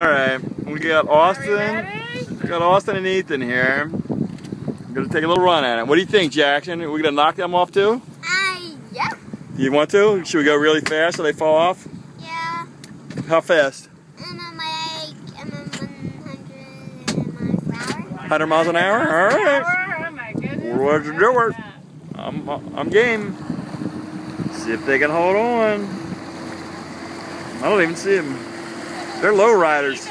All right, we got Austin. We got Austin and Ethan here. We're gonna take a little run at it. What do you think, Jackson? Are we gonna knock them off too? Uh, yeah. You want to? Should we go really fast so they fall off? Yeah. How fast? And I'm like, I'm 100 miles per hour. 100 miles an hour? All right. Oh my goodness. Door? I'm, I'm game. See if they can hold on. I don't even see them. They're low riders.